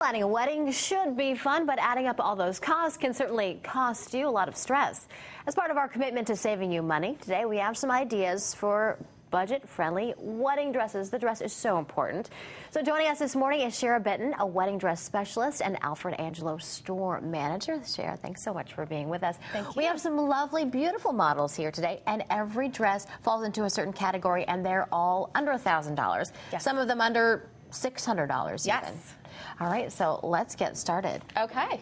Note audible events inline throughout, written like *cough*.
Planning a wedding should be fun, but adding up all those costs can certainly cost you a lot of stress. As part of our commitment to saving you money, today we have some ideas for budget-friendly wedding dresses. The dress is so important. So joining us this morning is Shara Benton, a wedding dress specialist and Alfred Angelo store manager. Shara, thanks so much for being with us. Thank you. We have some lovely, beautiful models here today, and every dress falls into a certain category, and they're all under $1,000. Yes. Some of them under $600 Yes. even. All right, so let's get started. Okay.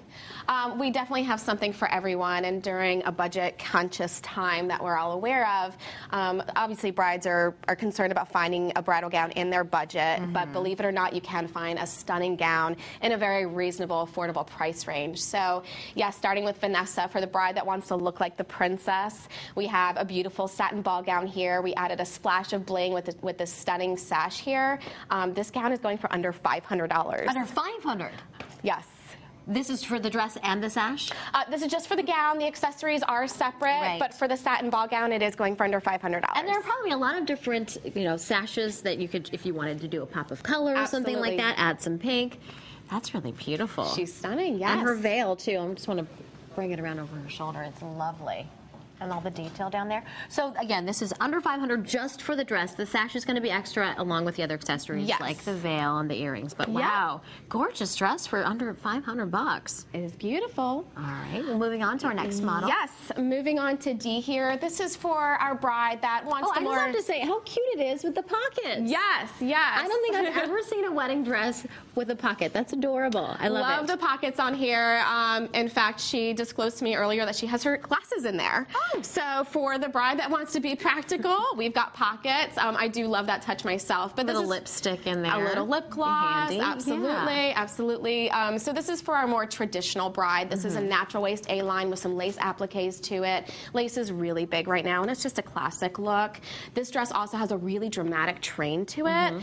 Um, we definitely have something for everyone, and during a budget conscious time that we're all aware of, um, obviously brides are, are concerned about finding a bridal gown in their budget, but believe it or not, you can find a stunning gown in a very reasonable, affordable price range. So, yes, starting with Vanessa, for the bride that wants to look like the princess, we have a beautiful satin ball gown here. We added a splash of bling with, the, with this stunning sash here. Um, this gown is going for under $500. Under 500 Yes. This is for the dress and the sash? Uh, this is just for the gown. The accessories are separate, Right. but for the satin ball gown, it is going for under five hundred dollars. And there are probably a lot of different, you know, sashes that you could, if you wanted to do a pop of color or something like that, add some pink. That's really beautiful. She's stunning. Yes. And her veil, too. I just want to bring it around over her shoulder. It's lovely. And all the detail down there. So, again, this is under 500 just for the dress. The sash is going to be extra along with the other accessories Yes. like the veil and the earrings. But wow, gorgeous dress for under 500 bucks. It is beautiful. All right, well, moving on to our next model. Yes. Moving on to D here. This is for our bride that wants Oh, the I more. just have to say how cute it is with the pockets. Yes. Yes. I don't think I've ever seen a wedding dress with a pocket. That's adorable. I love, Love it. Love the pockets on here. Um, in fact, she disclosed to me earlier that she has her glasses in there. Oh. So for the bride that wants to be practical, *laughs* we've got pockets. Um, I do love that touch myself. But little is lipstick in there. A little lip gloss, absolutely, Yeah. absolutely. Um, so this is for our more traditional bride. This is Mm-hmm. a natural waist A-line with some lace appliques to it. Lace is really big right now, and it's just a classic look. This dress also has a really dramatic train to it.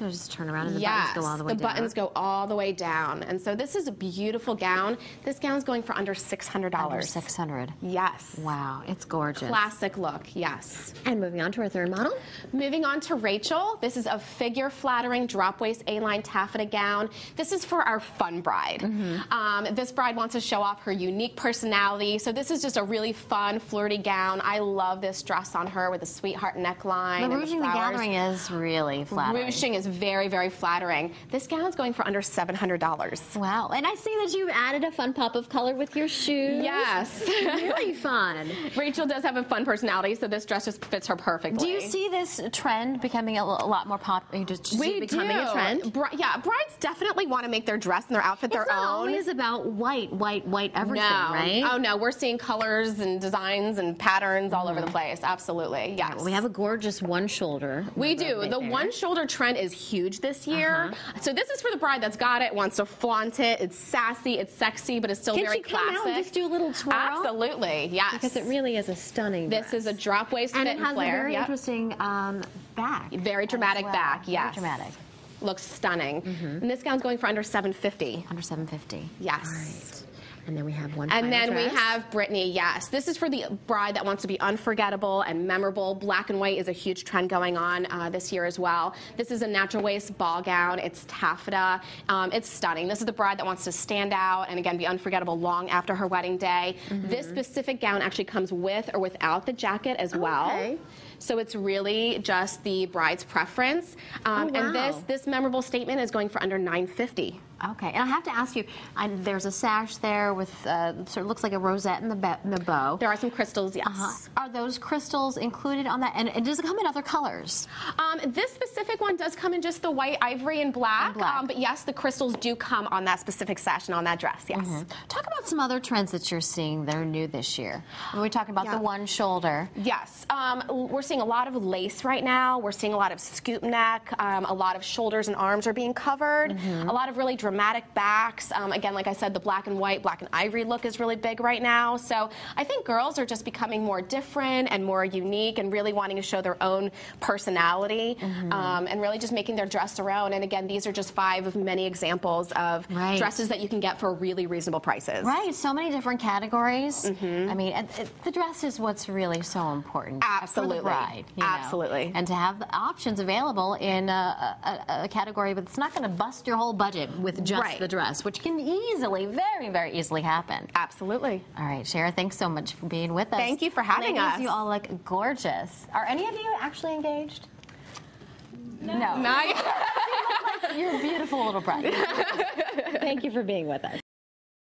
I'll just turn around and the yes, buttons go all the way down. The buttons go all the way down, and so this is a beautiful gown. This gown's going for under six hundred Under dollars. 600. Yes. Wow, it's gorgeous. Classic look. Yes. And moving on to our third model. Moving on to Rachel, this is a figure flattering drop waist A-line taffeta gown. This is for our fun bride. Mm-hmm. Um, this bride wants to show off her unique personality, so this is just a really fun, flirty gown. I love this dress on her with the sweetheart neckline. The and ruching the flowers. gathering is really flattering. Ruching is very, very flattering. This gown's going for under seven hundred dollars. Wow, and I see that you've added a fun pop of color with your shoes. Yes. Really fun. *laughs* Rachel does have a fun personality, so this dress just fits her perfectly. Do you see this trend becoming a lot more popular? Just, we becoming do. a trend? Bri- yeah, brides definitely want to make their dress and their outfit It's their not own. always about white, white, white everything, no. right? Oh no, we're seeing colors and designs and patterns all over the place. Absolutely. Yes. We have a gorgeous one shoulder. We do. The there. one shoulder trend is huge this year. Uh-huh. So this is for the bride that's got it, wants to flaunt it. It's sassy, it's sexy, but it's still Can very she come out and just do a little twirl? Absolutely. Yes. Because it really is a stunning This dress. is a drop waist and fit it has and flare. a very Yep. interesting um, back. Very dramatic well. back. Very dramatic. Looks stunning. Mm-hmm. And this gown's going for under 750. Under 750. Yes. And then we have one And then we have Brittany, yes. This is for the bride that wants to be unforgettable and memorable. Black and white is a huge trend going on uh, this year as well. This is a natural waist ball gown. It's taffeta. Um, it's stunning. This is the bride that wants to stand out and, again, be unforgettable long after her wedding day. Mm-hmm. This specific gown actually comes with or without the jacket as well. Okay. So it's really just the bride's preference. Um, Oh, And this, this memorable statement is going for under 950 Okay, and I have to ask you, I, there's a sash there with uh, sort of looks like a rosette in the, in the bow. There are some crystals, yes. Uh-huh. Are those crystals included on that? And, and does it come in other colors? Um, this specific one does come in just the white, ivory, and black. And black. Um, but yes, the crystals do come on that specific sash and on that dress. Yes. Mm-hmm. Talk about some other trends that you're seeing that are new this year. We're talking about Yeah. the one shoulder. Yes, um, we're seeing a lot of lace right now. We're seeing a lot of scoop neck. Um, a lot of shoulders and arms are being covered. Mm-hmm. A lot of really dramatic backs. Um, again, like I said, the black and white, black and ivory look is really big right now. So I think girls are just becoming more different and more unique and really wanting to show their own personality Mm-hmm. um, and really just making their dress their own. And again, these are just five of many examples of Right. dresses that you can get for really reasonable prices. Right, so many different categories. Mm-hmm. I mean, and, the dress is what's really so important Absolutely. You know. Absolutely. And to have the options available in a, a, a- category, but it's not going to bust your whole budget with just Right. the dress, which can easily, very, very easily happen. Absolutely. All right, Shara, thanks so much for being with us. Thank you for having Ladies, us. You all look gorgeous. Are any of you actually engaged? No. Nice. *laughs* You're a beautiful little bride. *laughs* Thank you for being with us.